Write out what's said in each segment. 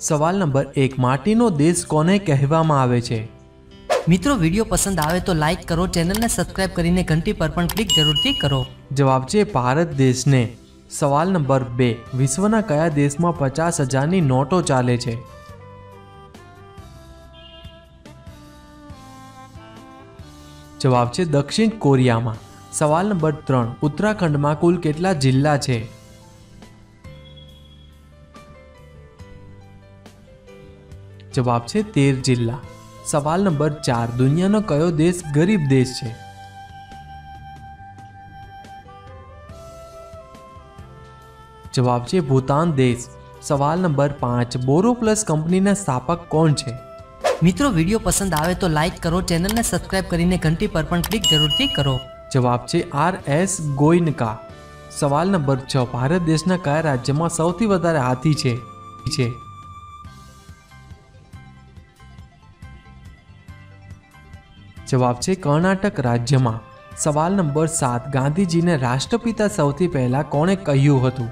સવાલ નંબર એક માટીનો દેશ કોને કહેવામાં આવે છે? મિત્રો વીડિયો પસંદ આવે તો લાઈક કરો ચેનલને સબસ્ક્રાઇબ કરીને ઘંટી પર પણ ક્લિક જરૂરથી કરો. જવાબ છે ભારત દેશને. સવાલ નંબર બે વિશ્વના કયા દેશમાં પચાસ હજારની નોટો ચાલે છે? જવાબ છે દક્ષિણ કોરિયામાં. સવાલ નંબર ત્રણ ઉત્તરાખંડમાં કુલ કેટલા જિલ્લા છે? જવાબ છે તેર જિલ્લા. સવાલ નંબર ચાર. દુનિયાનો કયો દેશ ગરીબ દેશ છે? જવાબ છે ભૂતાન દેશ. સવાલ નંબર પાંચ. બોરો પ્લસ કંપનીના સ્થાપક કોણ છે? મિત્રો વીડિયો પસંદ આવે તો લાઇક કરો ચેનલને સબસ્ક્રાઇબ કરીને ઘંટી પર પણ ક્લિક જરૂરથી કરો. જવાબ છે આર એસ ગોયનકા. સવાલ નંબર છ. ભારત દેશના કયા રાજ્યમાં સૌથી વધારે હાથી છે? છે. જવાબ છે કર્ણાટક રાજ્યમાં. સવાલ નંબર સાત, ગાંધીજીને રાષ્ટ્રપિતા સૌથી પહેલા કોણે કહ્યું હતું?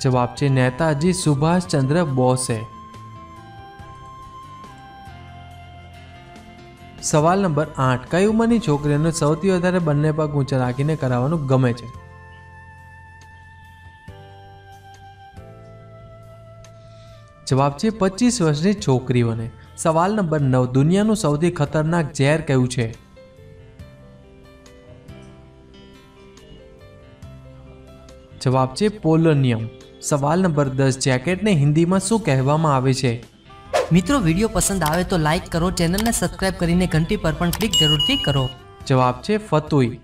જવાબ છે નેતાજી સુભાષચંદ્ર બોસે સવાલ નંબર આઠ કઈ ઉંમરની છોકરીઓને સૌથી વધારે બંને પગ ઊંચા રાખીને કરાવવાનું ગમે છે? જવાબ છે પચીસ વર્ષની છોકરીઓને. સવાલ નંબર નવ દુનિયાનું સૌથી ખતરનાક ઝેર કયું છે? જવાબ છે પોલોનિયમ. સવાલ નંબર દસ જેકેટને હિન્દીમાં શું કહેવામાં આવે છે? મિત્રો વીડિયો પસંદ આવે તો લાઈક કરો ચેનલને સબસ્ક્રાઇબ કરીને ઘંટી પર પણ ક્લિક જરૂરથી કરો. જવાબ છે ફતુઈ.